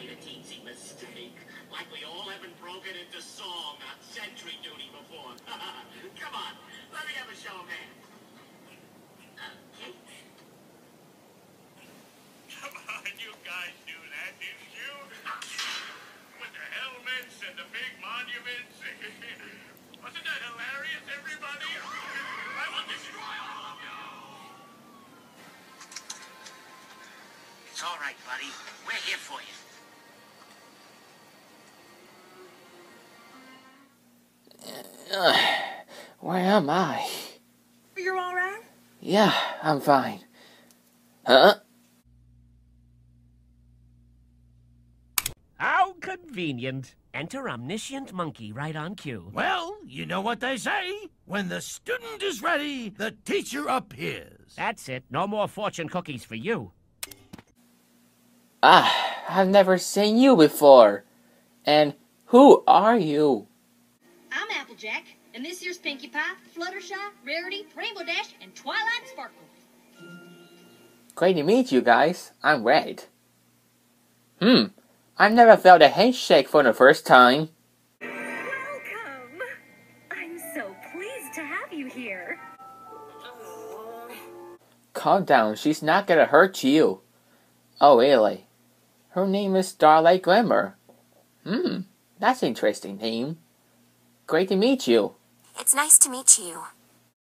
So I made a teensy mistake. Like we all haven't broken into song on sentry duty before. Come on, let me have a show of hands. Okay. Come on, you guys do that, didn't you? With the helmets and the big monuments. Wasn't that hilarious, everybody? I will destroy all of you! It's all right, buddy. We're here for you. Where am I? You're all right? Yeah, I'm fine. Huh? How convenient. Enter omniscient monkey right on cue. Well, you know what they say. When the student is ready, the teacher appears. That's it. No more fortune cookies for you. Ah, I've never seen you before. And who are you? I'm and this here's Pinkie Pie, Fluttershy, Rarity, Rainbow Dash, and Twilight Sparkle. Great to meet you guys. I'm Red. Hmm, I've never felt a handshake for the first time. Welcome! I'm so pleased to have you here. Calm down, she's not gonna hurt you. Oh, really? Her name is Starlight Glimmer. Hmm, that's an interesting name. Great to meet you. It's nice to meet you.